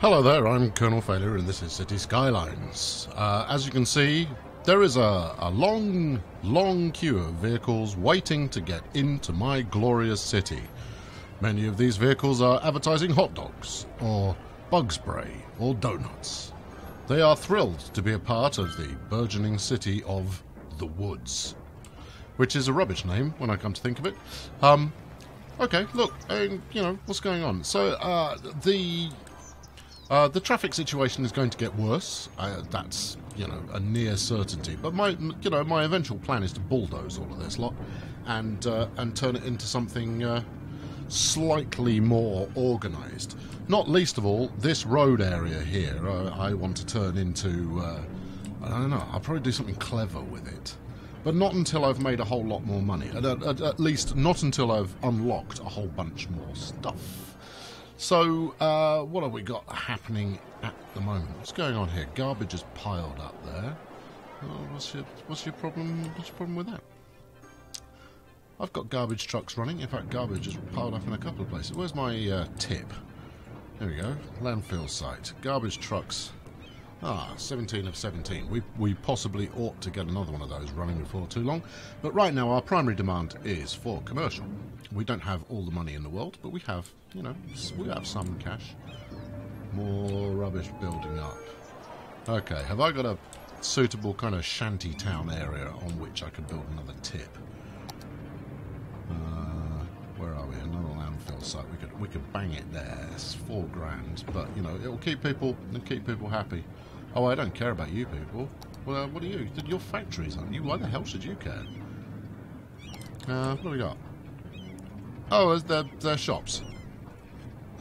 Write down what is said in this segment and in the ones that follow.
Hello there, I'm Colonel Failure and this is Cities Skylines. Uh, as you can see, there is a, a long, long queue of vehicles waiting to get into my glorious city. Many of these vehicles are advertising hot dogs, or bug spray, or donuts. They are thrilled to be a part of the burgeoning city of the Woods, which is a rubbish name when I come to think of it. Um, okay, look, you know, what's going on? So, uh, the uh, the traffic situation is going to get worse. Uh, that's you know a near certainty. But my you know my eventual plan is to bulldoze all of this lot and uh, and turn it into something uh, slightly more organised. Not least of all, this road area here. uh, I want to turn into uh, I don't know. I'll probably do something clever with it. But not until I've made a whole lot more money. At, at, at least not until I've unlocked a whole bunch more stuff. So, uh, what have we got happening at the moment? What's going on here? Garbage is piled up there. Oh, what's your What's your problem? What's your problem with that? I've got garbage trucks running. In fact, garbage is piled up in a couple of places. Where's my uh, tip? There we go. Landfill site. Garbage trucks. Ah, 17 of 17. We, we possibly ought to get another one of those running before too long. But right now, our primary demand is for commercial. We don't have all the money in the world, but we have, you know, we have some cash. More rubbish building up. Okay, have I got a suitable kind of shanty town area on which I could build another tip? Uh, where are we? Another landfill site. We could we could bang it there. It's four grand, but you know it'll keep people keep people happy. Oh, I don't care about you people. Well, uh, what are you? Your factories, aren't you? Why the hell should you care? Uh, what do we got? Oh, they're, they're shops.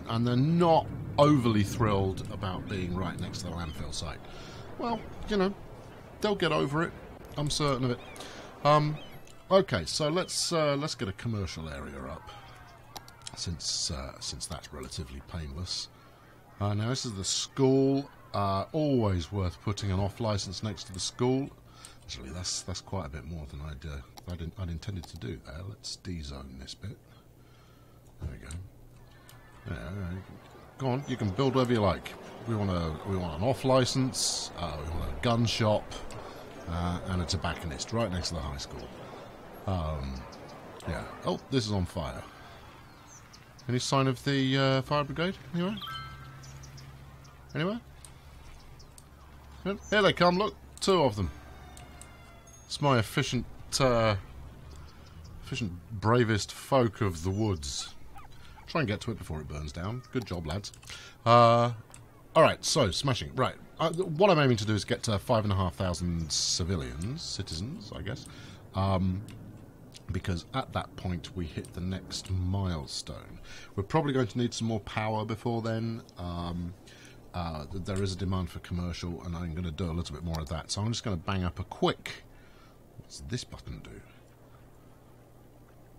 And they're not overly thrilled about being right next to the landfill site. Well, you know, they'll get over it. I'm certain of it. Um, okay, so let's uh, let's get a commercial area up, since uh, since that's relatively painless. Uh, now this is the school. Uh, always worth putting an off license next to the school. Actually, that's that's quite a bit more than I'd uh, I'd, I'd intended to do there. Let's de-zone this bit. There we go. Yeah, go on, you can build whatever you like. We want a we want an off license. Uh, we want a gun shop uh, and a tobacconist right next to the high school. Um, yeah. Oh, this is on fire. Any sign of the uh, fire brigade anywhere? Anywhere? Here they come. Look, two of them. It's my efficient, uh, efficient, bravest folk of the woods. Try and get to it before it burns down. Good job, lads. Uh, all right, so smashing. Right, uh, what I'm aiming to do is get to five and a half thousand civilians, citizens, I guess, um, because at that point we hit the next milestone. We're probably going to need some more power before then. Um, uh, there is a demand for commercial, and I'm going to do a little bit more of that. So I'm just going to bang up a quick. What's this button do?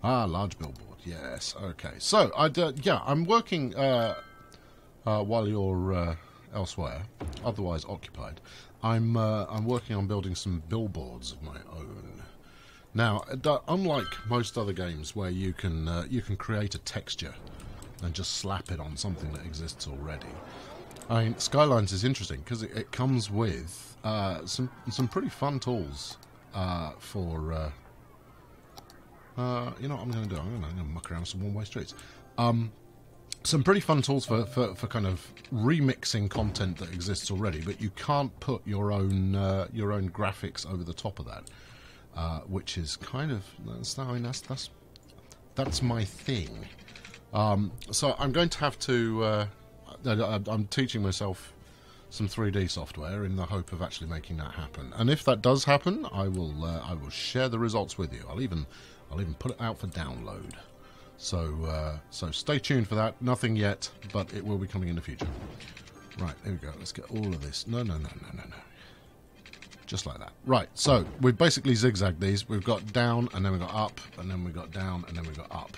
Ah, large billboard. Yes. Okay. So I uh, yeah, I'm working uh, uh, while you're uh, elsewhere, otherwise occupied. I'm uh, I'm working on building some billboards of my own. Now, unlike most other games where you can uh, you can create a texture and just slap it on something that exists already, I mean, Skylines is interesting because it, it comes with uh, some some pretty fun tools uh, for. Uh, uh, you know what I'm going to do? I'm going to muck around some one-way streets. Um, some pretty fun tools for, for, for kind of remixing content that exists already, but you can't put your own uh, your own graphics over the top of that, uh, which is kind of that's I mean that's that's that's my thing. Um, so I'm going to have to. Uh, I- I'm teaching myself some 3D software in the hope of actually making that happen. And if that does happen, I will uh, I will share the results with you. I'll even I'll even put it out for download. So uh, so stay tuned for that. Nothing yet, but it will be coming in the future. Right, here we go. Let's get all of this. No, no, no, no, no, no. Just like that. Right, so we've basically zigzagged these. We've got down, and then we got up, and then we got down, and then we got up.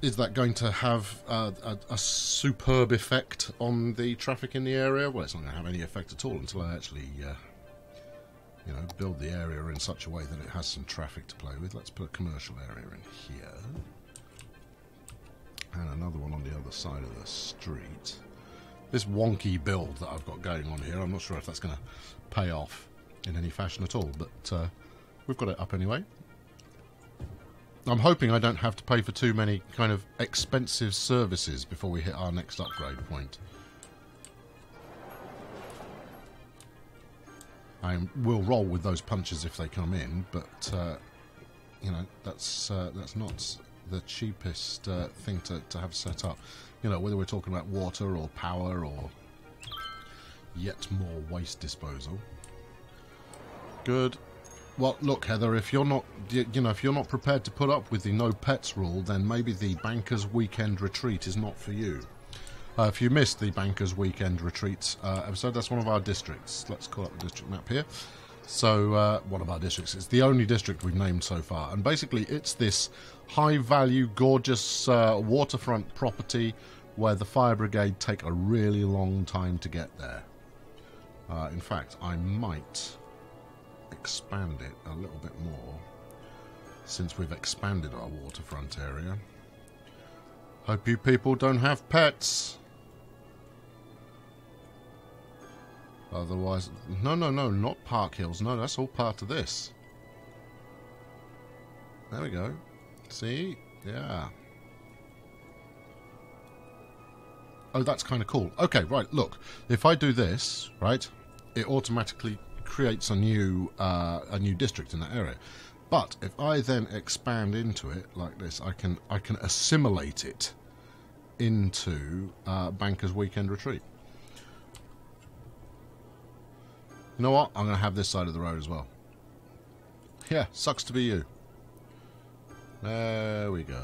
Is that going to have a, a superb effect on the traffic in the area? Well, it's not going to have any effect at all until I actually, uh, you know, build the area in such a way that it has some traffic to play with. Let's put a commercial area in here. And another one on the other side of the street. This wonky build that I've got going on here, I'm not sure if that's going to pay off in any fashion at all, but uh, we've got it up anyway. I'm hoping I don't have to pay for too many kind of expensive services before we hit our next upgrade point. I will roll with those punches if they come in, but uh, you know that's uh, that's not the cheapest uh, thing to, to have set up. You know whether we're talking about water or power or yet more waste disposal. Good. Well, look, Heather, if you're not, you know, if you're not prepared to put up with the no pets rule, then maybe the Bankers Weekend Retreat is not for you. Uh, if you missed the Bankers Weekend Retreat uh, episode, that's one of our districts. Let's call up the district map here. So, uh, one of our districts. It's the only district we've named so far. And basically, it's this high value, gorgeous uh, waterfront property where the fire brigade take a really long time to get there. Uh, in fact, I might expand it a little bit more since we've expanded our waterfront area. Hope you people don't have pets. Otherwise, no, no, no, not Park Hills. No, that's all part of this. There we go. See? Yeah. Oh, that's kind of cool. Okay, right, look. If I do this, right, it automatically creates a new uh, a new district in that area. But if I then expand into it like this, I can I can assimilate it into uh, Banker's Weekend Retreat. You know what? I'm going to have this side of the road as well. Yeah, sucks to be you. There we go.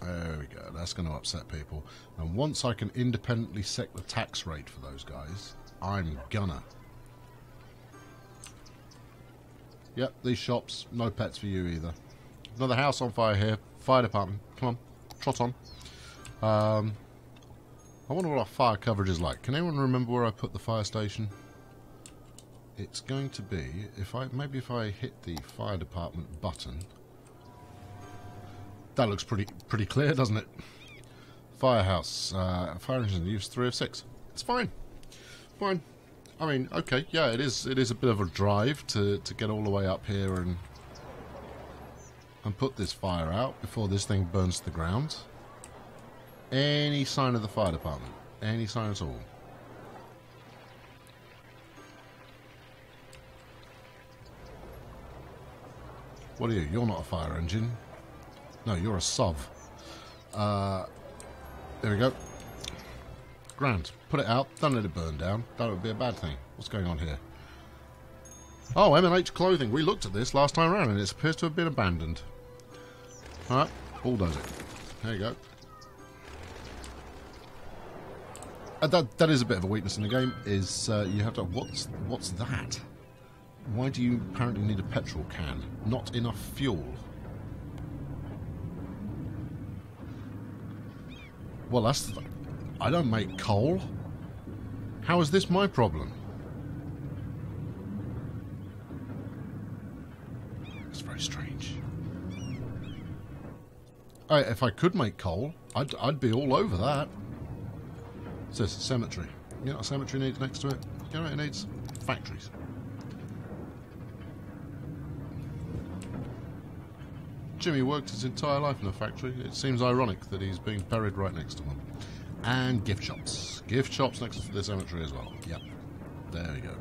There we go. That's going to upset people. And once I can independently set the tax rate for those guys, I'm gonna. Yep, these shops, no pets for you either. Another house on fire here. Fire department. Come on, trot on. Um, I wonder what our fire coverage is like. Can anyone remember where I put the fire station? It's going to be, if I maybe if I hit the fire department button. That looks pretty pretty clear, doesn't it? Firehouse, uh, fire engine use three of six. It's fine, fine. I mean, okay, yeah, it is. It is a bit of a drive to to get all the way up here and and put this fire out before this thing burns to the ground. Any sign of the fire department? Any sign at all? What are you? You're not a fire engine. No, you're a SOV. Uh, there we go. Grand. Put it out. Don't let it burn down. That would be a bad thing. What's going on here? Oh, M&H Clothing. We looked at this last time around and it appears to have been abandoned. Alright, bulldoze it. There you go. Uh, that, that is a bit of a weakness in the game, is uh, you have to... What's, what's that? Why do you apparently need a petrol can? Not enough fuel. Well, that's... I don't make coal. How is this my problem? It's very strange. I, if I could make coal, I'd, I'd be all over that. So it's a cemetery. You know a cemetery needs next to it? You know it needs? Factories. Jimmy worked his entire life in a factory. It seems ironic that he's being buried right next to one. And gift shops. Gift shops next to the cemetery as well. Yep. There we go.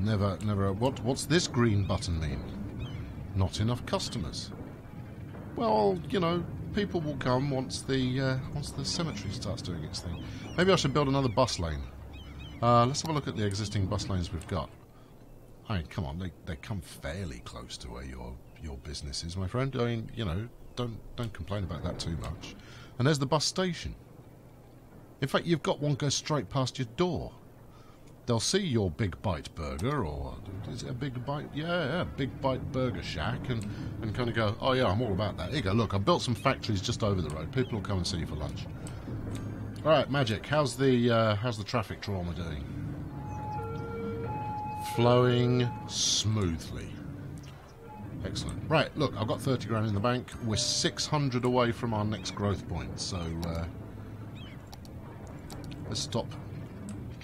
Never, never. What, what's this green button mean? Not enough customers. Well, you know, people will come once the uh, once the cemetery starts doing its thing. Maybe I should build another bus lane. Uh, let's have a look at the existing bus lanes we've got. I mean, come on, they, they come fairly close to where your your businesses, my friend. I mean, you know, don't don't complain about that too much. And there's the bus station. In fact, you've got one go straight past your door. They'll see your Big Bite Burger, or is it a Big Bite? Yeah, yeah, Big Bite Burger Shack, and, and kind of go, oh yeah, I'm all about that. Here you go, look, I built some factories just over the road. People will come and see you for lunch. All right, Magic, how's the uh, how's the traffic trauma doing? Flowing smoothly. Excellent. Right, look, I've got 30 grand in the bank. We're 600 away from our next growth point, so uh, let's stop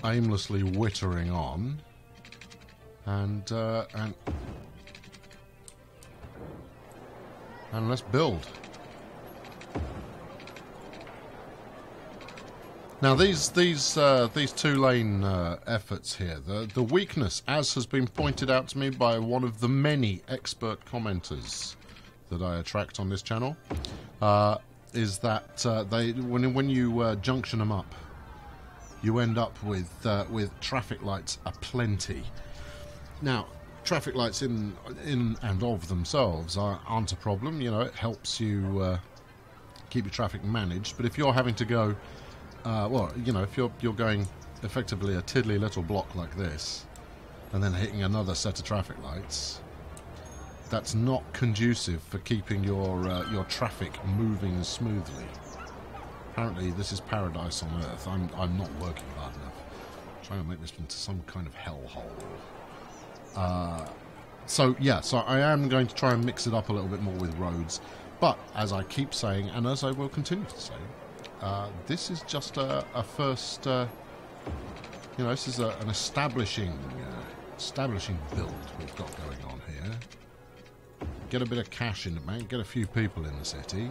aimlessly wittering on and uh, and and let's build. Now these these uh, these two lane uh, efforts here, the the weakness, as has been pointed out to me by one of the many expert commenters that I attract on this channel, uh, is that uh, they when when you uh, junction them up, you end up with uh, with traffic lights aplenty. Now, traffic lights in in and of themselves are, aren't a problem. You know, it helps you keep your traffic managed. But if you're having to go uh, well, you know, if you're you're going effectively a tiddly little block like this, and then hitting another set of traffic lights, that's not conducive for keeping your uh, your traffic moving smoothly. Apparently, this is paradise on earth. I'm I'm not working hard enough. I'm trying to make this into some kind of hellhole. Uh, so yeah, so I am going to try and mix it up a little bit more with roads. But as I keep saying, and as I will continue to say, uh, this is just a, a first, uh, you know, this is a, an establishing, uh, establishing build we've got going on here. Get a bit of cash in the bank, get a few people in the city.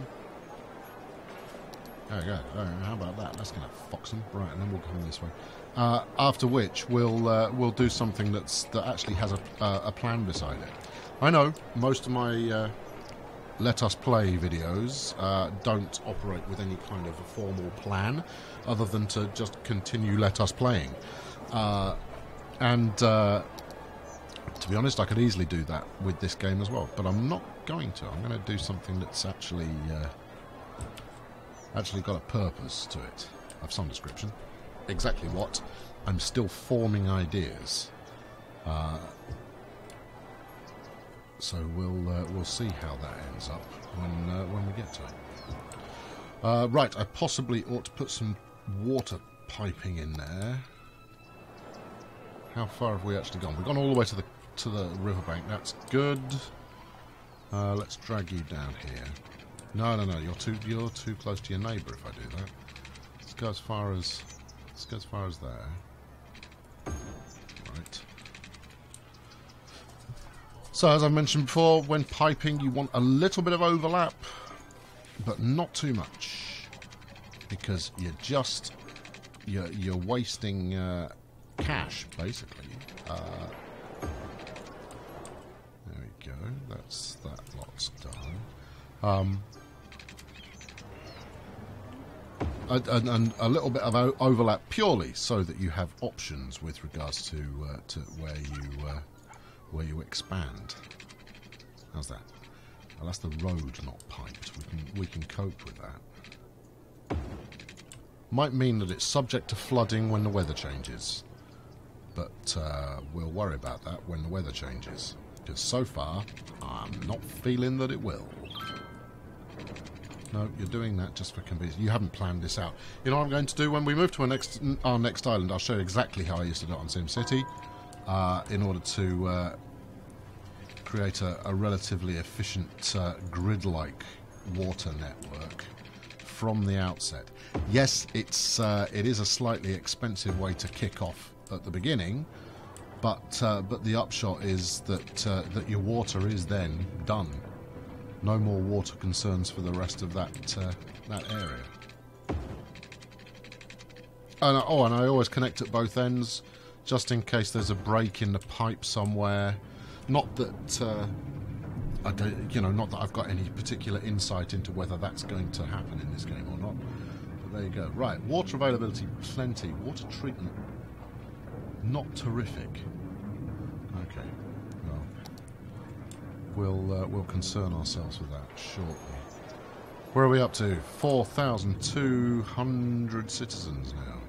There we go. How about that? That's going to fox them. Right, and then we'll come this way. Uh, after which, we'll uh, we'll do something that's that actually has a, a plan beside it. I know most of my let Us Play videos uh, don't operate with any kind of a formal plan other than to just continue Let Us Playing. Uh, and uh, to be honest, I could easily do that with this game as well, but I'm not going to. I'm going to do something that's actually uh, actually got a purpose to it of some description. Exactly what? I'm still forming ideas. So we'll uh, we'll see how that ends up when uh, when we get to it. Uh, right, I possibly ought to put some water piping in there. How far have we actually gone? We've gone all the way to the to the riverbank. That's good. Uh, let's drag you down here. No, no, no. You're too you're too close to your neighbour. If I do that, let's go as far as let's go as far as there. So as I mentioned before, when piping you want a little bit of overlap, but not too much, because you're just you're, you're wasting uh, cash basically. Uh, there we go. That's that lot's done. Um, and, and, a little bit of overlap purely so that you have options with regards to uh, to where you uh, where you expand. How's that? Well, that's the road not piped. We can, we can cope with that. Might mean that it's subject to flooding when the weather changes. But uh, we'll worry about that when the weather changes. Because so far, I'm not feeling that it will. No, you're doing that just for convenience. You haven't planned this out. You know what I'm going to do when we move to our next, our next island? I'll show you exactly how I used to do it on SimCity uh, in order to uh, create a, a, relatively efficient uh, grid-like water network from the outset. Yes, it's uh, it is a slightly expensive way to kick off at the beginning, but uh, but the upshot is that that your water is then done. No more water concerns for the rest of that that area. And, oh, and I always connect at both ends just in case there's a break in the pipe somewhere. Not that uh, I don't, you know, not that I've got any particular insight into whether that's going to happen in this game or not. But there you go. Right, water availability plenty. Water treatment not terrific. Okay, well, we'll uh, we'll concern ourselves with that shortly. Where are we up to? 4,200 citizens now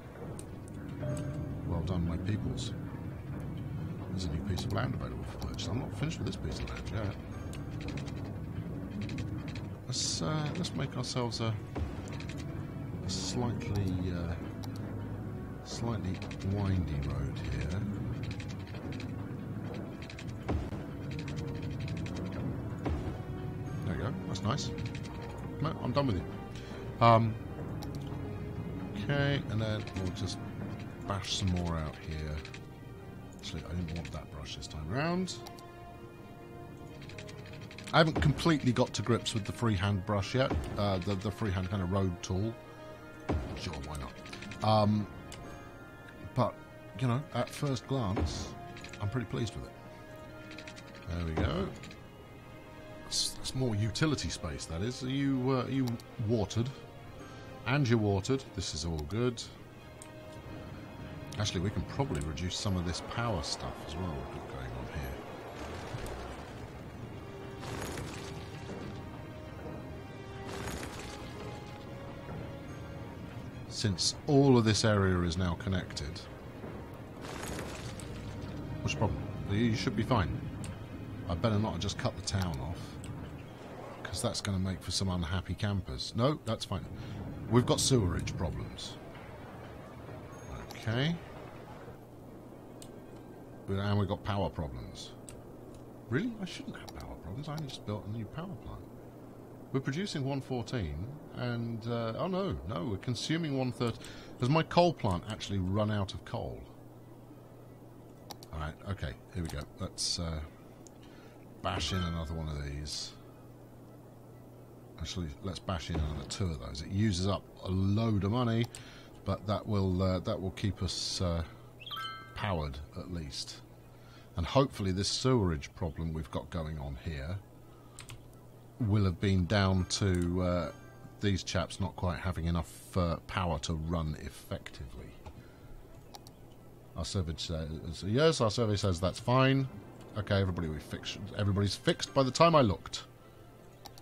done, my peoples. There's a new piece of land available for purchase. I'm not finished with this piece of land yet. Let's uh, let's make ourselves a, a slightly uh, slightly windy road here. There we go. That's nice. I'm done with you. Um, okay, and then we'll just bash some more out here. Actually, I didn't want that brush this time around. I haven't completely got to grips with the freehand brush yet, uh, the, the freehand kind of road tool. Sure, why not? Um, but, you know, at first glance, I'm pretty pleased with it. There we go. It's, more utility space, that is. Are you, uh, are you watered? And you're watered. This is all good. Actually, we can probably reduce some of this power stuff as well going on here. Since all of this area is now connected. What's the problem? You should be fine. I better not just cut the town off. Because that's going to make for some unhappy campers. No, that's fine. We've got sewerage problems. Okay. And we've got power problems. Really? I shouldn't have power problems. I just built a new power plant. We're producing 114, and... Uh, oh, no. No, we're consuming 130. Has my coal plant actually run out of coal? Alright, okay. Here we go. Let's uh, bash in another one of these. Actually, let's bash in another two of those. It uses up a load of money, but that will uh, that will keep us uh, powered at least. And hopefully this sewerage problem we've got going on here will have been down to uh, these chaps not quite having enough uh, power to run effectively. Our survey says yes. Our survey says that's fine. Okay, everybody we fixed. Everybody's fixed by the time I looked.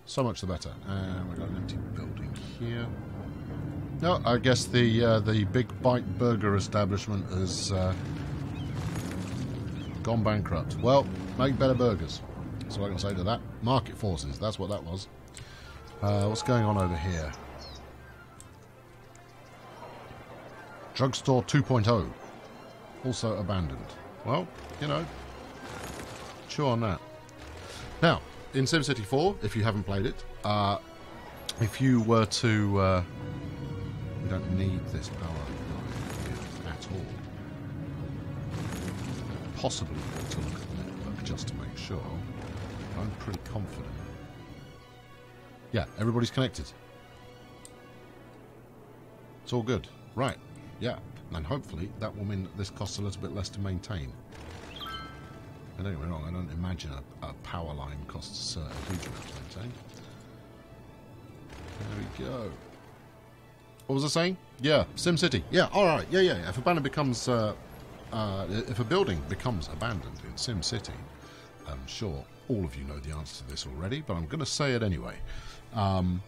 So much the better. And we've got an empty building here. No, I guess the uh, the Big Bite Burger establishment has uh, gone bankrupt. Well, make better burgers. That's I can say to that. Market forces. That's what that was. Uh, what's going on over here? Drugstore 2.0. Also abandoned. Well, you know, chew on that. Now, in SimCity 4, if you haven't played it, uh, if you were to... We don't need this power line at all. Possibly to look at the network just to make sure. I'm pretty confident. Yeah, everybody's connected. It's all good. Right, yeah. And hopefully that will mean that this costs a little bit less to maintain. And me wrong, I don't imagine a, a power line costs uh, a huge amount to maintain. There we go. What was I saying? Yeah, SimCity. Yeah, alright, yeah, yeah, If abandoned becomes, uh, uh, if a building becomes abandoned in SimCity, I'm sure all of you know the answer to this already, but I'm going to say it anyway. Um,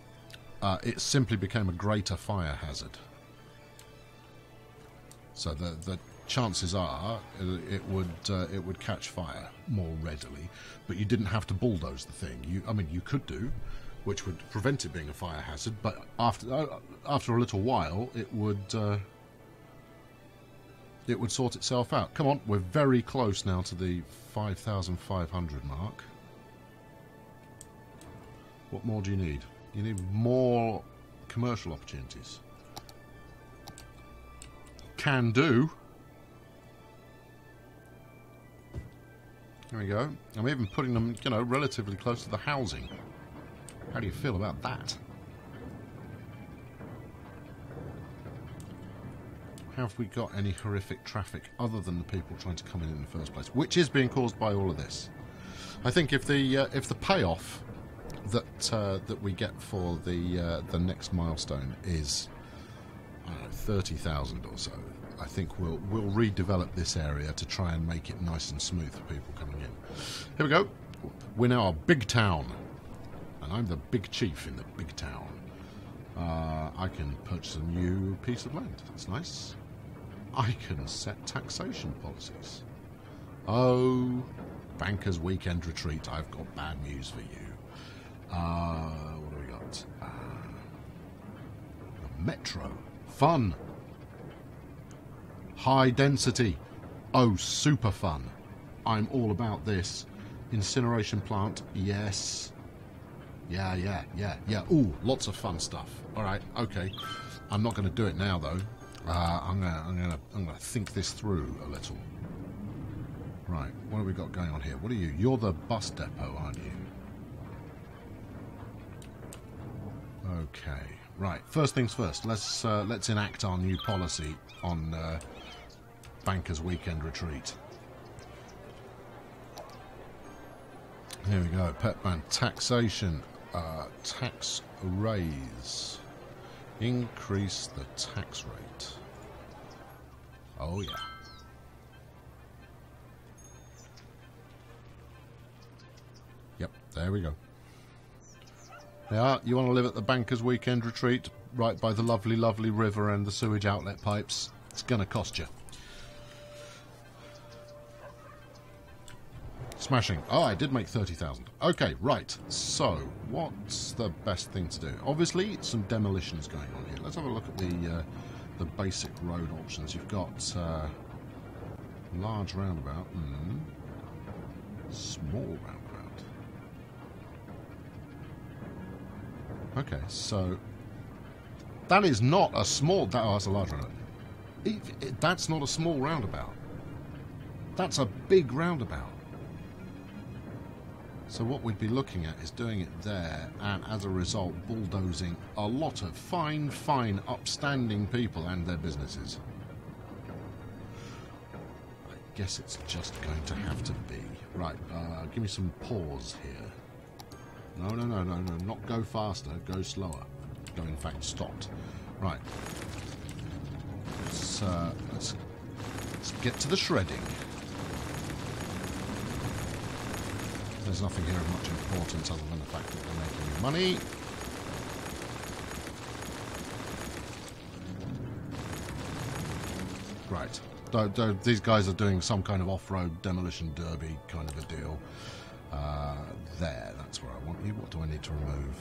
uh, it simply became a greater fire hazard. So the the chances are uh, it would uh, it would catch fire more readily, but you didn't have to bulldoze the thing. You, I mean, you could do, which would prevent it being a fire hazard. But after uh, after a little while, it would uh, it would sort itself out. Come on, we're very close now to the 5,500 mark. What more do you need? You need more commercial opportunities. Can do. There we go. I'm even putting them, you know, relatively close to the housing. How do you feel about that? Have we got any horrific traffic other than the people trying to come in in the first place, which is being caused by all of this? I think if the uh, if the payoff that uh, that we get for the uh, the next milestone is thirty thousand or so, I think we'll we'll redevelop this area to try and make it nice and smooth for people coming in. Here we go. We're now a big town, I'm the big chief in the big town. Uh, I can purchase a new piece of land. That's nice. I can set taxation policies. Oh, Banker's Weekend Retreat, I've got bad news for you. Uh, what do we got? Uh, metro. Fun. High density. Oh, super fun. I'm all about this. Incineration plant, yes. Yeah, yeah, yeah, yeah. Ooh, lots of fun stuff. All right, okay. I'm not going to do it now, though. Uh, I'm going to I'm gonna, I'm gonna think this through a little. Right, what have we got going on here? What are you? You're the bus depot, aren't you? Okay, right. First things first. Let's uh, let's enact our new policy on uh, Bankers Weekend Retreat. Here we go. Pet Petman taxation, uh, tax raise, increase the tax rate. Oh yeah. Yep, there we go. Yeah, you want to live at the Bankers Weekend Retreat, right by the lovely, lovely river and the sewage outlet pipes. It's going to cost you. Smashing. Oh, I did make 30,000. Okay, right. So, what's the best thing to do? Obviously, some demolitions going on here. Let's have a look at the uh, the basic road options. You've got uh, large roundabout. Mm. Small roundabout. Okay, so that is not a small. That, oh, that's a large roundabout. It, it, that's not a small roundabout. That's a big roundabout. So what we'd be looking at is doing it there, and as a result, bulldozing a lot of fine, fine, upstanding people and their businesses. I guess it's just going to have to be. Right, uh, give me some pause here. No, no, no, no, no, not go faster, go slower. Go, in fact, stopped. Right. Let's, uh, let's, let's get to the shredding. There's nothing here of much importance other than the fact that they're making money. Right. These guys are doing some kind of off-road demolition derby kind of a deal. Uh, there, that's where I want you. What do I need to remove?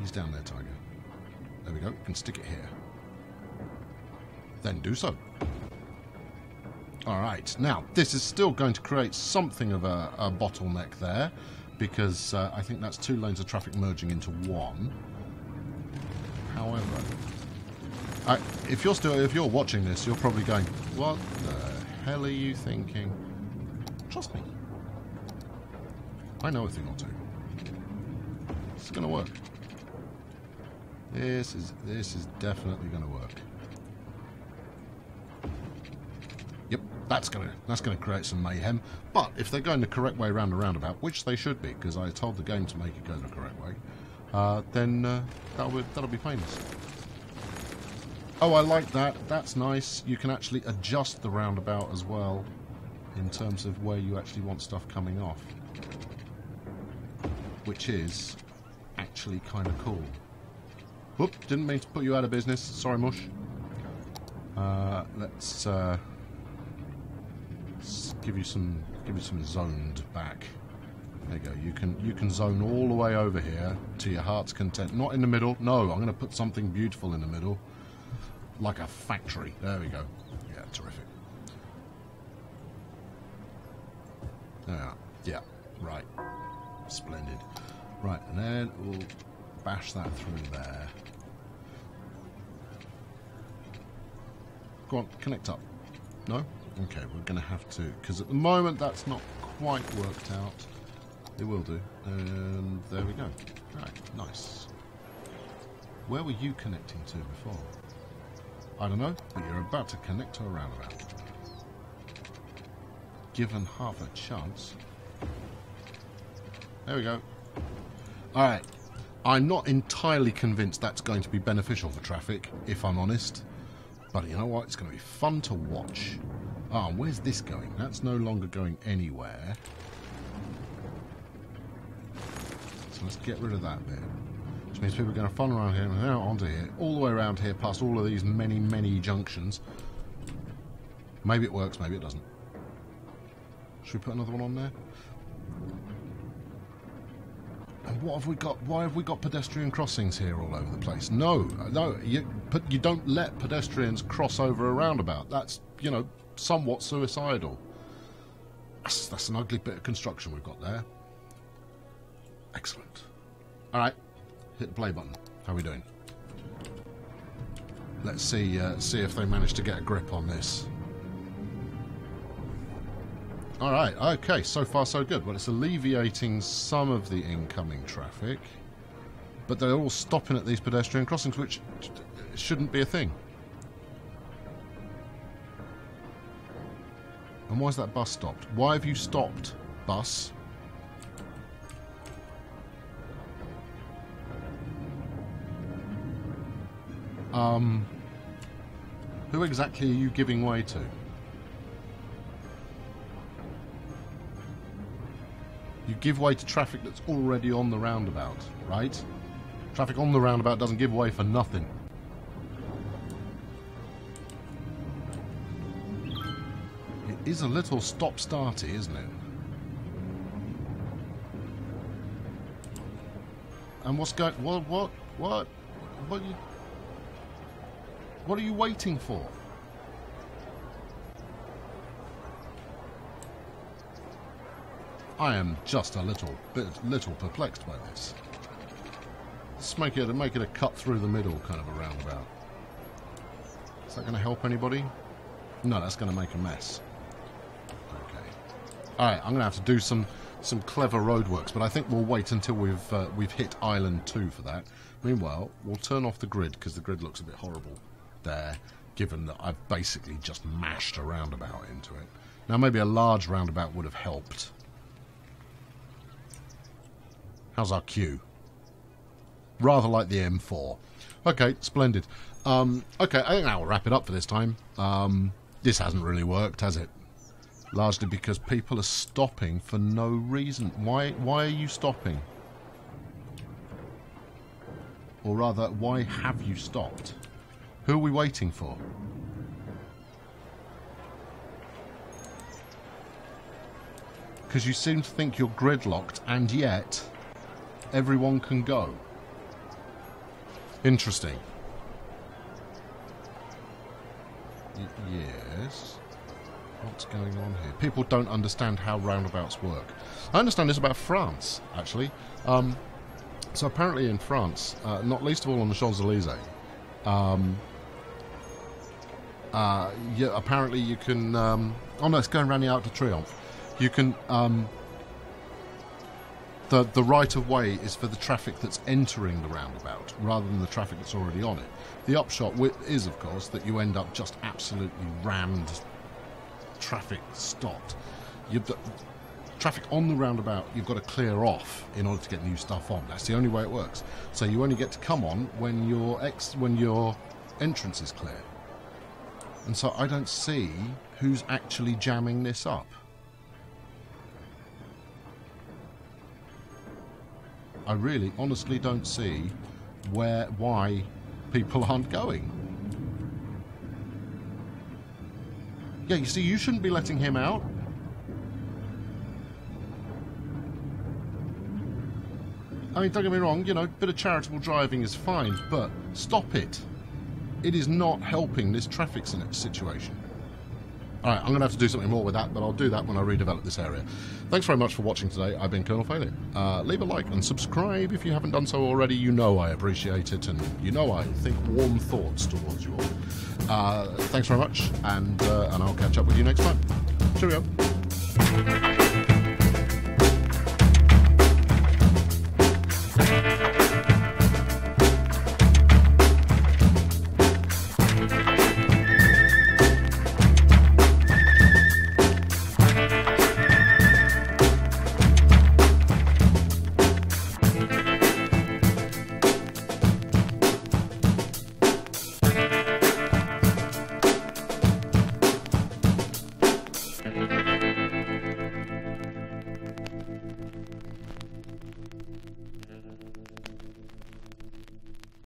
He's down there, Tiger. There we go. You can stick it here. Then do so. Alright, now, this is still going to create something of a, a bottleneck there, because uh, I think that's two lanes of traffic merging into one. However, I, if you're still if you're watching this, you're probably going, "What the hell are you thinking?" Trust me, I know a thing or two. It's gonna work. This is this is definitely gonna work. Yep, that's gonna that's gonna create some mayhem. But if they're going the correct way around the roundabout, which they should be, because I told the game to make it go the correct way, uh, then uh, that'll be, that'll be famous. Oh, I like that. That's nice. You can actually adjust the roundabout as well in terms of where you actually want stuff coming off. Which is actually kind of cool. Whoop, didn't mean to put you out of business. Sorry, Mush. Uh, let's, uh, give you some give you some zoned back. There you go. You can you can zone all the way over here to your heart's content. Not in the middle. No, I'm going to put something beautiful in the middle like a factory. There we go. Yeah, terrific. Yeah, yeah, right. Splendid. Right, and then we'll bash that through there. Go on, connect up. No? Okay, we're going to have to, because at the moment that's not quite worked out. It will do. And there we go. Right, nice. Where were you connecting to before? I don't know, but you're about to connect to a roundabout. Given half a chance. There we go. Alright. I'm not entirely convinced that's going to be beneficial for traffic, if I'm honest. But you know what? It's going to be fun to watch. Ah, where's this going? That's no longer going anywhere. So let's get rid of that bit. Which means people are going to fun around here and out onto here, all the way around here past all of these many, many junctions. Maybe it works, maybe it doesn't. Should we put another one on there? And what have we got? Why have we got pedestrian crossings here all over the place? No, no, you, you don't let pedestrians cross over a roundabout. That's, you know, somewhat suicidal. That's, that's an ugly bit of construction we've got there. Excellent. All right, hit the play button. How are we doing? Let's see uh, see if they manage to get a grip on this. All right, okay, so far so good. Well, it's alleviating some of the incoming traffic, but they're all stopping at these pedestrian crossings, which shouldn't be a thing. And why is that bus stopped? Why have you stopped, bus? Um, who exactly are you giving way to? You give way to traffic that's already on the roundabout, right? Traffic on the roundabout doesn't give way for nothing. Is a little stop-starty, isn't it? And what's going... What? What? What? What are you... What are you waiting for? I am just a little bit, little perplexed by this. Let's make it, make it a cut through the middle kind of a roundabout. Is that going to help anybody? No, that's going to make a mess. All right, I'm going to have to do some some clever roadworks, but I think we'll wait until we've uh, we've hit Island Two for that. Meanwhile, we'll turn off the grid because the grid looks a bit horrible there, given that I've basically just mashed a roundabout into it. Now, maybe a large roundabout would have helped. How's our queue? Rather like the M4. Okay, splendid. Um, okay, I think that will wrap it up for this time. Um, this hasn't really worked, has it? Largely because people are stopping for no reason. Why, why are you stopping? Or rather, why have you stopped? Who are we waiting for? Because you seem to think you're gridlocked, and yet everyone can go. Interesting. Y yes. What's going on here? People don't understand how roundabouts work. I understand this about France, actually. Um, so apparently in France, uh, not least of all on the Champs-Élysées, um, uh, yeah, apparently you can... Um, oh no, it's going around the Arc de Triomphe. You can um, the, the right of way is for the traffic that's entering the roundabout rather than the traffic that's already on it. The upshot is, of course, that you end up just absolutely rammed, traffic stopped. Got traffic on the roundabout you've got to clear off in order to get new stuff on. That's the only way it works. So you only get to come on when your ex when your entrance is clear. And so I don't see who's actually jamming this up. I really, honestly don't see where, why people aren't going. Yeah, you see, you shouldn't be letting him out. I mean, don't get me wrong, you know, a bit of charitable driving is fine, but stop it. It is not helping this traffic situation. Alright, I'm going to have to do something more with that, but I'll do that when I redevelop this area. Thanks very much for watching today. I've been Colonel Failure. Uh, leave a like and subscribe if you haven't done so already. You know I appreciate it, and you know I think warm thoughts towards you all. Uh, thanks very much, and, uh, and I'll catch up with you next time. Cheerio.